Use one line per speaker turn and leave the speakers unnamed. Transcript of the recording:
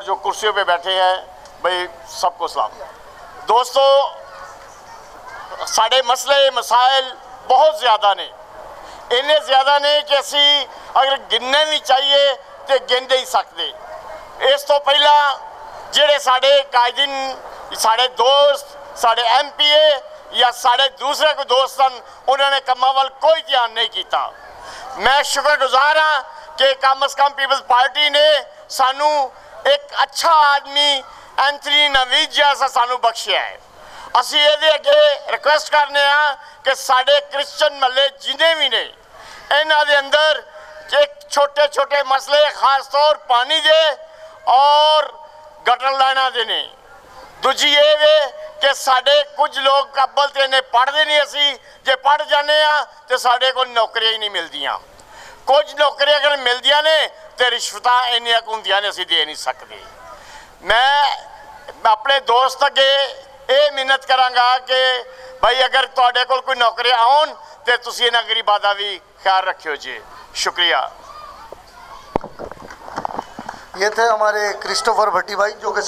और जो कुर्सियों पे बैठे हैं भाई सबको सलाम दोस्तों ਸਾਡੇ ਮਸਲੇ ਮਸਾਇਲ ਬਹੁਤ ਜ਼ਿਆਦਾ ਨੇ ਇੰਨੇ ਜ਼ਿਆਦਾ ਨੇ ਕਿ ਅਸੀਂ ਅਗਰ ਗਿਣਨੇ ਵੀ ਚਾਹੀਏ ਤੇ ਗਿਣ ਨਹੀਂ ਸਕਦੇ ਇਸ ਤੋਂ ਪਹਿਲਾਂ ਜਿਹੜੇ ਸਾਡੇ ਕਾਇਦਿਨ ਸਾਡੇ ਦੋਸਤ ਸਾਡੇ ਐਮਪੀਏ ਜਾਂ ਸਾਡੇ ਦੂਸਰੇ ਕੋਈ ਦੋਸਤ ਹਨ ਉਹਨਾਂ ਨੇ ਕੰਮਾਂ ਵੱਲ ਕੋਈ ਧਿਆਨ ਨਹੀਂ ਕੀਤਾ ਮੈਂ ਸ਼ੁਕਰਗੁਜ਼ਾਰ ਹਾਂ ਕਿ ਕਮ ਅਸ ਕਮ ਪੀਪਲਸ ਪਾਰਟੀ ਨੇ ਸਾਨੂੰ ਇੱਕ ਅੱਛਾ ਆਦਮੀ ਐਂਥਨੀ ਨਵੀਦ ਜੈਸਾ ਸਾਨੂੰ ਬਖਸ਼ਿਆ ਹੈ। ਅਸੀਂ ਇਹਦੇ ਅੱਗੇ ਰਿਕੁਐਸਟ ਕਰਨੇ ਆ ਕਿ ਸਾਡੇ ਕ੍ਰਿਸਚੀਅਨ ਮਹੱਲੇ ਜਿੰਨੇ ਵੀ ਨੇ, ਇਹਨਾਂ ਦੇ ਅੰਦਰ ਇੱਕ ਛੋਟੇ ਛੋਟੇ ਮਸਲੇ ਖਾਸ ਤੌਰ ਪਾਣੀ ਦੇ ਔਰ ਗਟਰ ਲਾਈਨਾਂ ਦੇ ਨੇ। ਦੂਜੀ ਇਹ ਵੇ ਕਿ ਸਾਡੇ ਕੁਝ ਲੋਕ ਅੱਬਲ ਤੇ ਨੇ ਪੜ੍ਹਦੇ ਨਹੀਂ ਅਸੀਂ, ਜੇ ਪੜ੍ਹ ਜਾਂਦੇ ਆ ਤੇ ਸਾਡੇ ਕੋਲ ਨੌਕਰੀਆਂ ਹੀ ਨਹੀਂ ਮਿਲਦੀਆਂ। ਕੁਝ ਨੌਕਰੀਆਂ ਅਗਰ ਮਿਲਦੀਆਂ ਨੇ ਤੇ ਰਿਸ਼ਵਤਾਂ ਇੰਨੀਆਂ ਕੁ ਹੁੰਦੀਆਂ ਨੇ ਅਸੀਂ ਦੇ ਨਹੀਂ ਸਕਦੇ ਮੈਂ ਆਪਣੇ ਦੋਸਤ ਅੱਗੇ ਇਹ ਮਿਹਨਤ ਕਰਾਂਗਾ ਕਿ ਭਾਈ ਅਗਰ ਤੁਹਾਡੇ ਕੋਲ ਕੋਈ ਨੌਕਰੀ ਆਉਣ ਤੇ ਤੁਸੀਂ ਇਹਨਾਂ ਗਰੀਬਾਂ ਦਾ ਵੀ ਖਿਆਲ ਰੱਖਿਓ ਜੀ शुक्रिया
ये थे हमारे क्रिस्टोफर भट्टी भाई जो कि